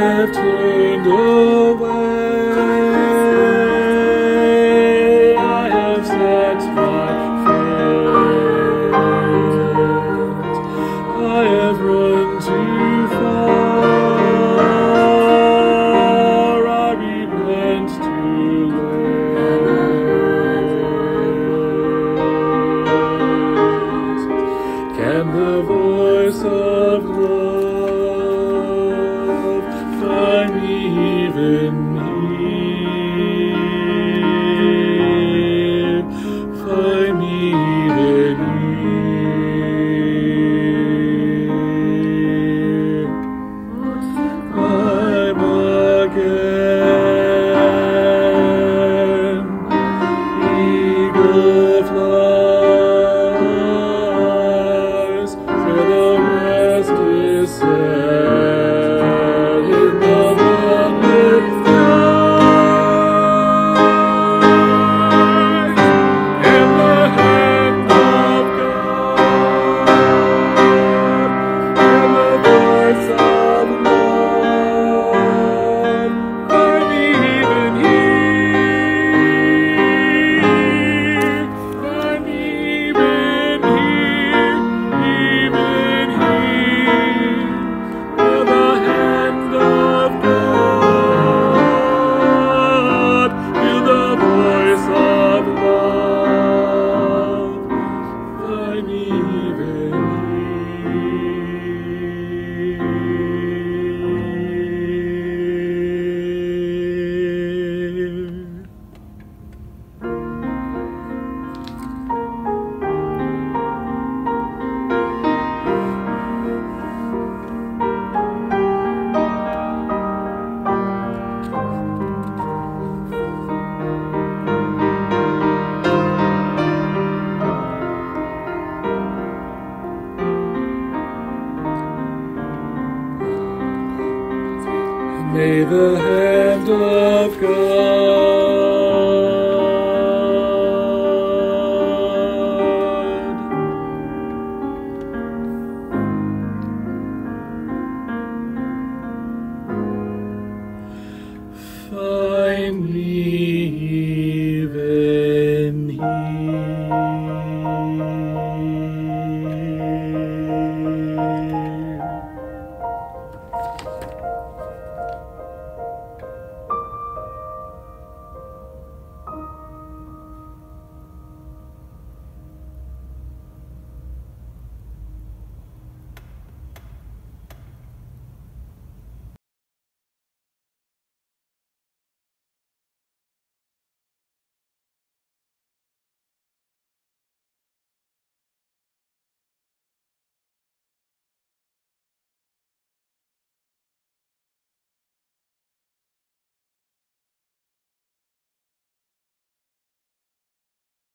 have turned away. I have set my face. I have run to. May the hand of God find me.